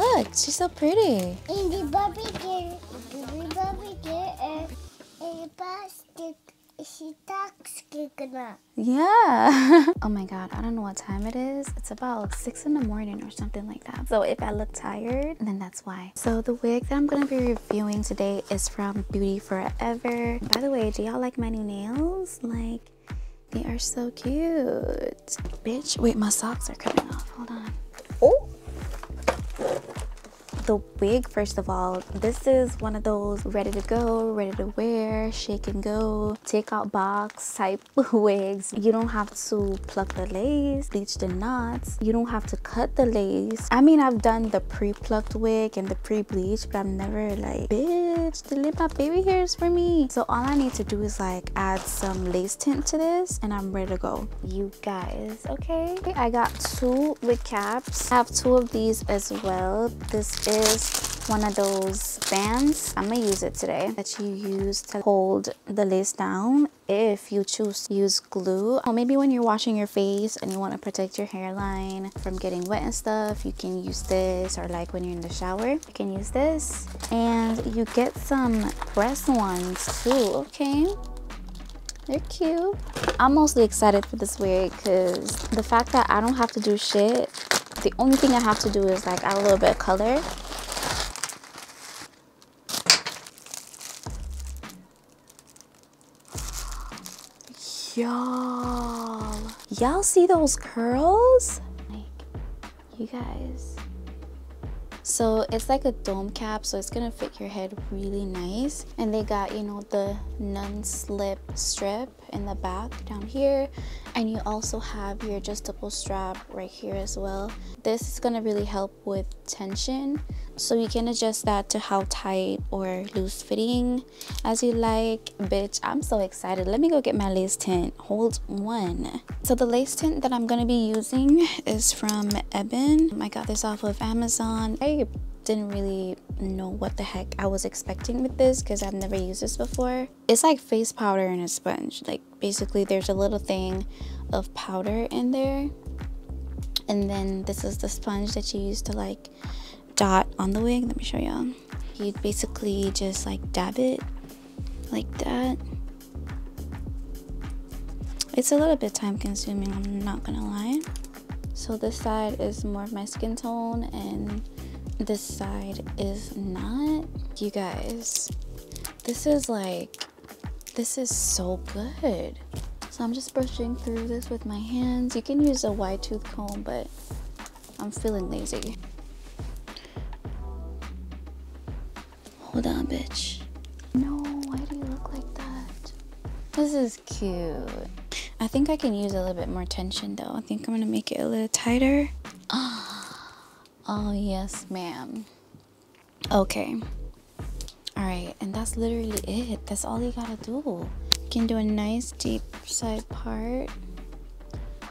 Look, she's so pretty. And the Barbie girl, the Barbie girl, and, and the she talks. Yeah. oh my god, I don't know what time it is. It's about six in the morning or something like that. So if I look tired, then that's why. So the wig that I'm gonna be reviewing today is from Beauty Forever. By the way, do y'all like my new nails? Like, they are so cute. Bitch, wait, my socks are coming off. Hold on. Oh! The wig first of all this is one of those ready to go ready to wear shake and go take out box type wigs. You don't have to pluck the lace bleach the knots. You don't have to cut the lace. I mean i've done the pre-plucked wig and the pre-bleach but i've never like bitch delete my baby hairs for me. So all i need to do is like add some lace tint to this and i'm ready to go. You guys okay? I got two wig caps. I have two of these as well. This is is one of those bands. I'm gonna use it today. That you use to hold the lace down if you choose to use glue. Or maybe when you're washing your face and you want to protect your hairline from getting wet and stuff, you can use this or like when you're in the shower, you can use this. And you get some press ones too, okay? They're cute. I'm mostly excited for this wig because the fact that I don't have to do shit the only thing I have to do is like add a little bit of color Y'all. Y'all see those curls? Like, you guys. So it's like a dome cap, so it's gonna fit your head really nice. And they got, you know, the non-slip strip in the back down here. And you also have your adjustable strap right here as well. This is gonna really help with tension. So you can adjust that to how tight or loose fitting as you like. Bitch i'm so excited. Let me go get my lace tint. Hold one. So the lace tint that i'm going to be using is from ebin i got this off of amazon. I didn't really know what the heck I was expecting with this because I've never used this before. It's like face powder and a sponge. Like basically there's a little thing of powder in there. And then this is the sponge that you use to like dot on the wig. Let me show y'all. You basically just like dab it like that. It's a little bit time consuming, I'm not gonna lie. So this side is more of my skin tone and this side is not. You guys, this is like, this is so good. So I'm just brushing through this with my hands. You can use a wide tooth comb, but I'm feeling lazy. Hold on, bitch. No, why do you look like that? This is cute. I think I can use a little bit more tension though. I think I'm gonna make it a little tighter. Ah. Oh, yes, ma'am. Okay. All right, and that's literally it. That's all you gotta do. You can do a nice deep side part.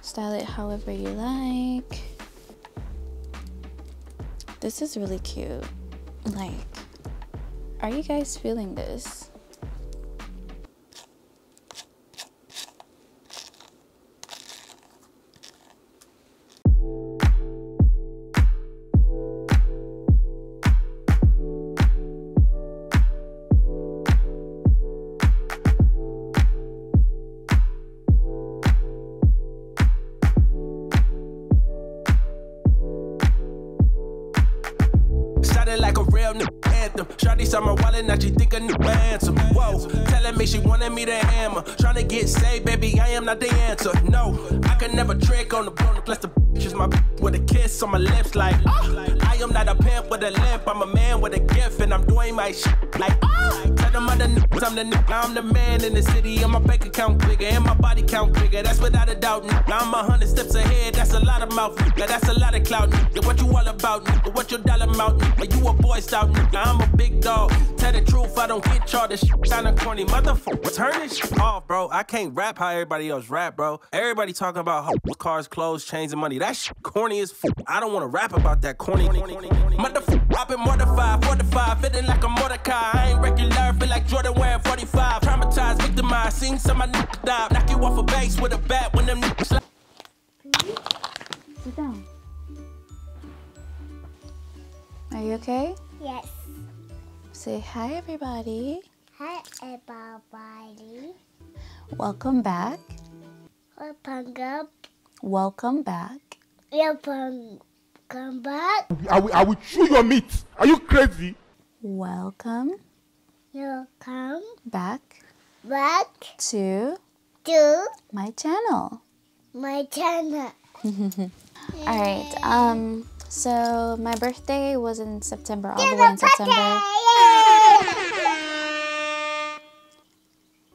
Style it however you like. This is really cute. Like, are you guys feeling this? Now she think a new answer. Whoa, telling me she wanted me to hammer. Trying to get saved, baby, I am not the answer. No, I can never trick on the bone unless the bitch my with a kiss on my lips. Like, oh, I am not a pimp with a limp. I'm a man with a gift, and I'm doing my shit. Like, oh, tell them other niggas I'm the nigga. I'm the man in the city, and my bank account bigger, and my body count bigger. That's without a doubt. Nigga. I'm a hundred steps ahead. That's a lot of mouth. Nigga. That's a lot of clout. Nigga. What you all about? Nigga. What your dollar amount? Nigga. You a boy scout? Nigga. I'm a big dog. Tell the truth, I don't get charged. This shit kinda corny. Motherfucker, turn this shit off, bro. I can't rap how everybody else rap, bro. Everybody talking about cars, clothes, chains, and money. That shit corny as fuck. I don't wanna rap about that corny. Motherfucker, I've been mortified, fortified, feeling like a Mordecai. I ain't regular, feel like Jordan wearing 45. Traumatized, victimized, seen some of my niggas die. Knock you off a base with a bat when them niggas. Sit down. Are you okay? Yes. Say hi, everybody. Hi, everybody. Welcome back. Open up. Welcome back. Open. Come back. I will, I will chew your meat. Are you crazy? Welcome You come back back to to my channel. my channel. All right. Um. So my birthday was in September, all the way in September.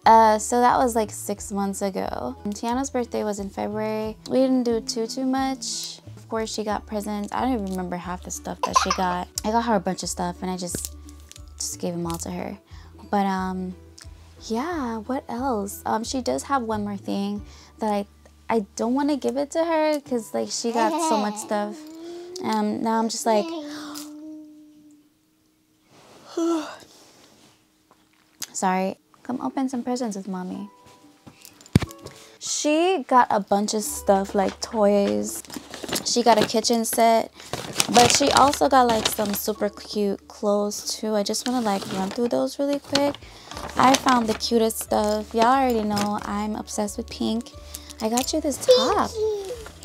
Uh, so that was like six months ago. And Tiana's birthday was in February. We didn't do too too much. Of course, she got presents. I don't even remember half the stuff that she got. I got her a bunch of stuff, and I just just gave them all to her. But um, yeah. What else? Um, she does have one more thing that I I don't want to give it to her because like she got so much stuff. Um, now I'm just like. Sorry. Come open some presents with mommy. She got a bunch of stuff like toys. She got a kitchen set. But she also got like some super cute clothes too. I just want to like run through those really quick. I found the cutest stuff. Y'all already know I'm obsessed with pink. I got you this top.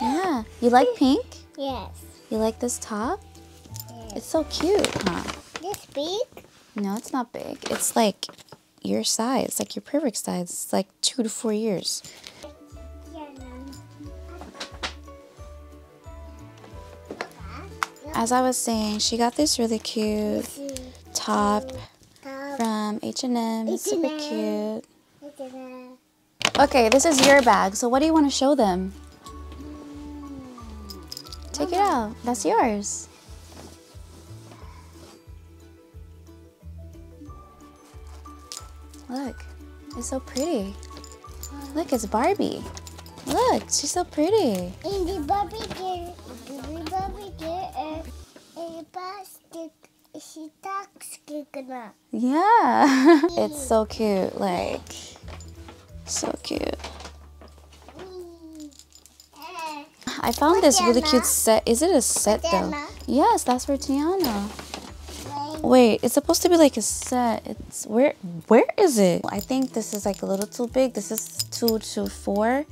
Yeah. You like pink? Yes. You like this top? It's so cute, huh? This big. No, it's not big. It's like your size, like your perfect size. It's like two to four years. As I was saying, she got this really cute top from H&M. Super cute. Okay, this is your bag. So what do you want to show them? Take it out. That's yours. So pretty. Look, it's Barbie. Look, she's so pretty. In the Barbie girl, the Barbie girl, a plastic. She talks. Yeah, it's so cute. Like, so cute. I found this really cute set. Is it a set though? Yes, that's for Tiana. Wait, it's supposed to be like a set. It's where where is it? I think this is like a little too big. This is two to four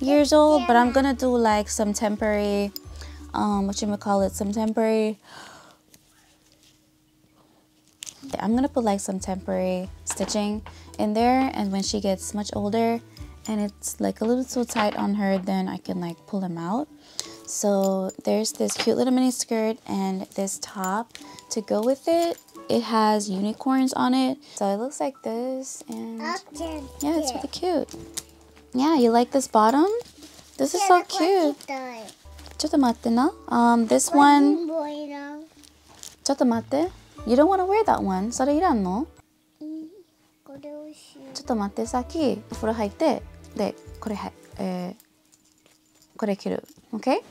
years old, but I'm gonna do like some temporary um what you call it, some temporary I'm gonna put like some temporary stitching in there and when she gets much older and it's like a little too tight on her then I can like pull them out. So there's this cute little mini skirt and this top to go with it. It has unicorns on it. So it looks like this and Option. yeah, it's really cute. Yeah, you like this bottom? This is so cute. ちょっと待ってな。Um, this one, ちょっと待って。You don't want to wear that one. それいらんのこれをしよちょっと待って、さっきお風呂入って、で、これはい、えー、 これ着る。OK?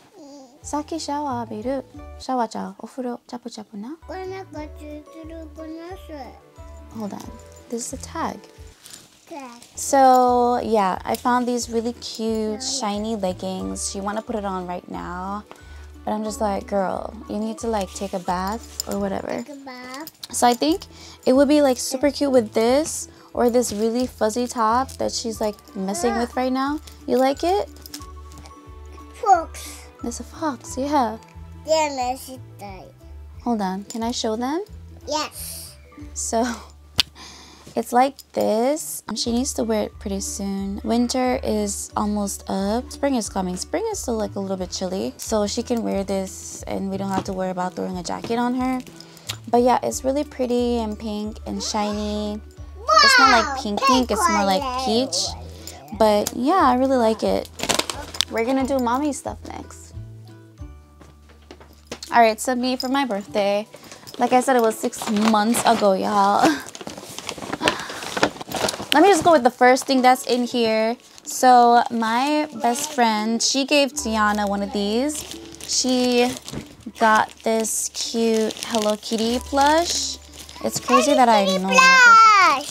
さっきシャワー浴びる。シャワーちゃう。お風呂、チャプチャプな。う。これなんかつるつるこなす。 Hold on. This is a tag. か So yeah, I found these really cute shiny leggings. She want to put it on right now, but I'm just like, girl, you need to like take a bath or whatever. ば。 So I think it would be like super cute with this or this really fuzzy top that she's like messing with right now. You like it? fox. There's a fox, yeah. Yeah, there's a dog. Hold on, can I show them? Yes. So, it's like this. Um, she needs to wear it pretty soon. Winter is almost up. Spring is coming. Spring is still like a little bit chilly. So she can wear this and we don't have to worry about throwing a jacket on her. But yeah, it's really pretty and pink and shiny. Wow, it's not like pink pink, pink it's more like peach. But yeah, I really like it. We're gonna do mommy stuff next. All right, so me for my birthday. Like I said, it was six months ago, y'all. Let me just go with the first thing that's in here. So my best friend, she gave Tiana one of these. She got this cute Hello Kitty plush. It's crazy that I know.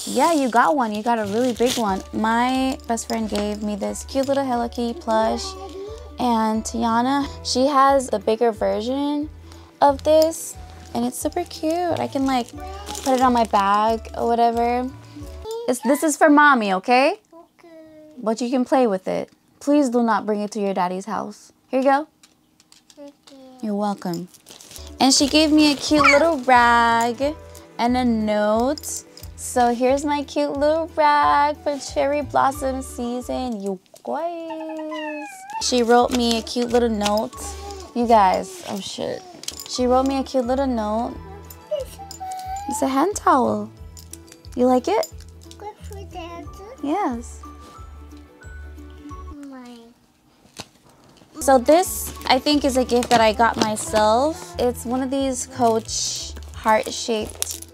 Yeah, you got one. You got a really big one. My best friend gave me this cute little Hello Kitty plush. And Tiana, she has the bigger version of this. and it's super cute. I can like put it on my bag or whatever. It's, this is for mommy, okay? Okay. But you can play with it. Please do not bring it to your daddy's house. Here you go. You're welcome. And she gave me a cute little rag and a note. So here's my cute little rag for cherry blossom season, you guys. She wrote me a cute little note. You guys, oh shit. She wrote me a cute little note. It's a hand towel. You like it? Good for that. Yes. So this, I think, is a gift that I got myself. It's one of these Coach heart-shaped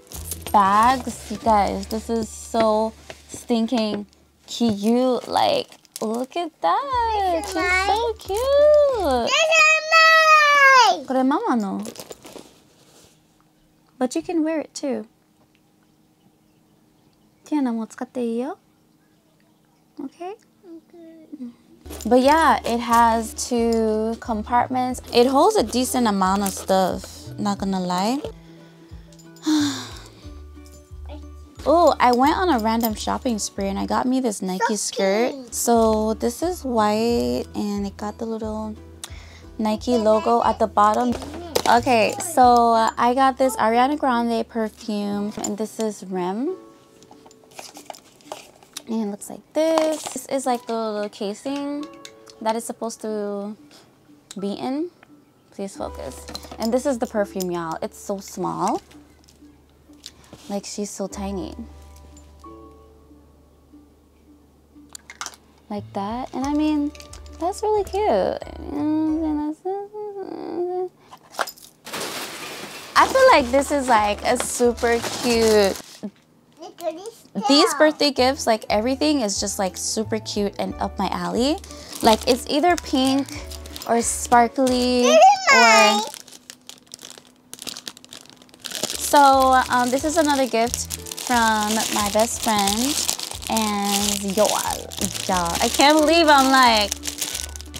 bags. You guys, this is so stinking cute. Like, look at that. This is She's so cute. This is mine. これママの But you can wear it too. ティアナも使っていいよ Okay? Okay. But yeah, it has two compartments. It holds a decent amount of stuff, not gonna lie. Oh, I went on a random shopping spree and I got me this Nike skirt. So this is white and it got the little Nike logo at the bottom. Okay, so uh, I got this Ariana Grande perfume and this is Rem. And it looks like this. This is like the little casing that is supposed to be in. Please focus. And this is the perfume, y'all. It's so small. Like she's so tiny. Like that. And I mean, that's really cute. I feel like this is like a super cute Look at this. these birthday gifts, like everything is just like super cute and up my alley. Like it's either pink or sparkly or. So um, this is another gift from my best friend and I- y'all, I can't believe I'm like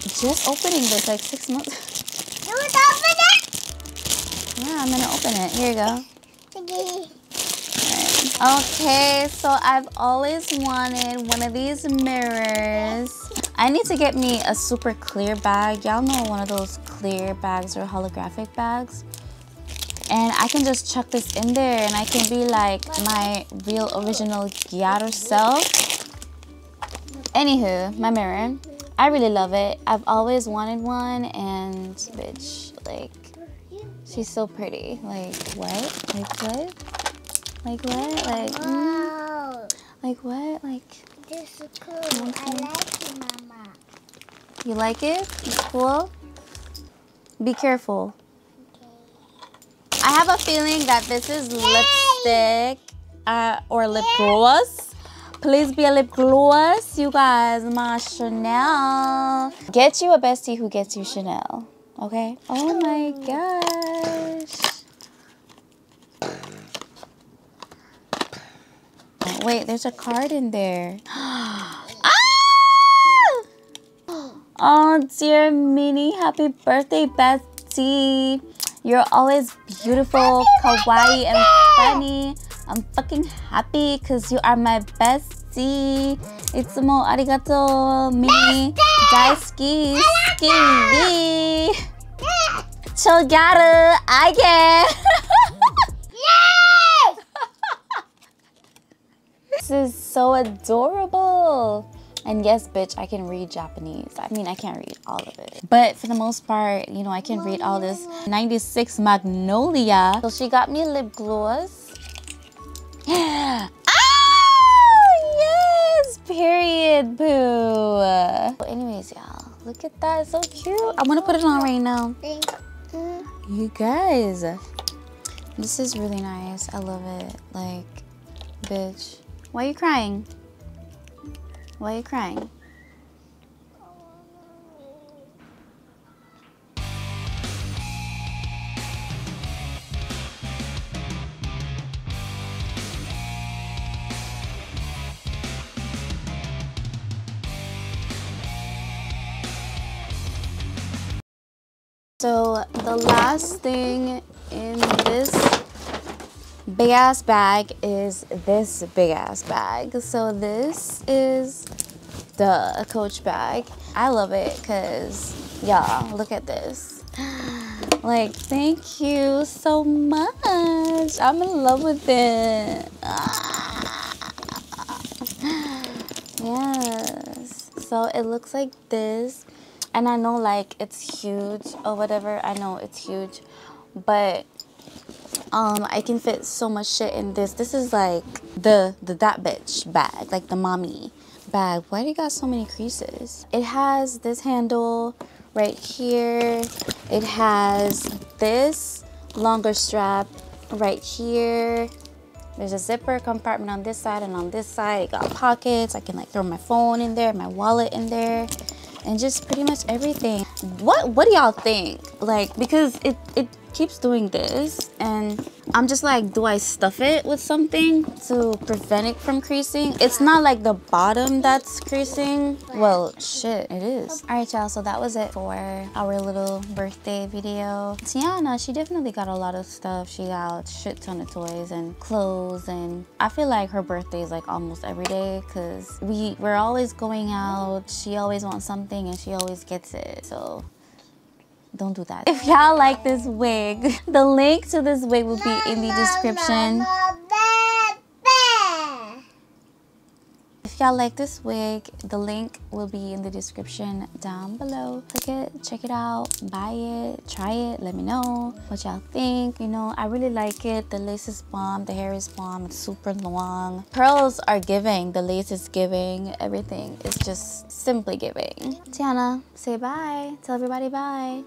just opening this like six months. You want to open it? yeah, I'm gonna open it. Here you go. Okay, so I've always wanted one of these mirrors. I need to get me a super clear bag. Y'all know one of those clear bags or holographic bags. And I can just chuck this in there and I can be like my real original Gyaru self. Anywho, my mirror. I really love it. I've always wanted one and bitch, like, she's so pretty. Like, what? Like, what? Like what? Like, mm, like what? Like, This is cool. I like it, Mama. you like it? It's cool. Be careful. I have a feeling that this is lipstick uh, or lip gloss. Please be a lip gloss, you guys. My Chanel. Get you a bestie who gets you Chanel. Okay? Oh my gosh. Oh, wait, there's a card in there. ah! Oh, dear Minnie, happy birthday, Betsy. You're always beautiful, kawaii, and funny. I'm fucking happy because you are my bestie. Itsumo arigato, Minnie. Daisuki, ski. Chogaru, again. Yay! This is so adorable. And yes, bitch, I can read Japanese. I mean, I can't read all of it. But for the most part, you know, I can read all this 96 Magnolia. So she got me lip gloss. ah, yes, period, boo. Anyways, y'all, look at that. It's so cute. I want to put it on right now. You guys, this is really nice. I love it. Like, bitch. Why are you crying? Why are you crying? So the last thing in this big ass bag is this big ass bag. So this is the coach bag. I love it because, y'all, look at this. Like, thank you so much. I'm in love with it. Yes. So it looks like this. And I know like it's huge or whatever. I know it's huge. But um I can fit so much shit in this. This is like the the that bitch bag, like the mommy bag. Why do you got so many creases? It has this handle right here. It has this longer strap right here. There's a zipper compartment on this side and on this side. It got pockets. I can like throw my phone in there, my wallet in there, and just pretty much everything. What what do y'all think? Like because it it keeps doing this and I'm just like, do I stuff it with something to prevent it from creasing? It's not like the bottom that's creasing. Well, shit, it is. All right, y'all, so that was it for our little birthday video. Tiana, she definitely got a lot of stuff. She got shit ton of toys and clothes and I feel like her birthday is like almost every day because we, we're always going out. She always wants something and she always gets it. So don't do that. If y'all like this wig, the link to this wig will be in the description. If y'all like this wig, the link will be in the description down below. Click it, check it out, buy it, try it, let me know what y'all think. You know, I really like it. The lace is bomb, the hair is bomb, it's super long. Pearls are giving, the lace is giving, everything is just simply giving. Tiana, say bye. Tell everybody bye.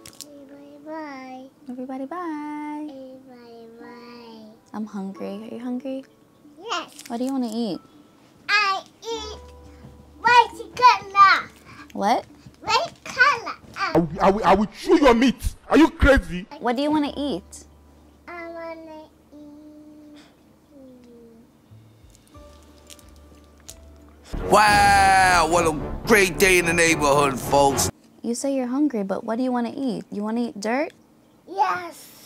Bye. Everybody bye. Bye. Bye. I'm hungry. Are you hungry? Yes, What do you want to eat? What? White color. I will, I will, I will chew your meat. Are you crazy? What do you want to eat? I wanna eat. Wow, what a great day in the neighborhood, folks. You say you're hungry, but what do you want to eat? You want to eat dirt? Yes.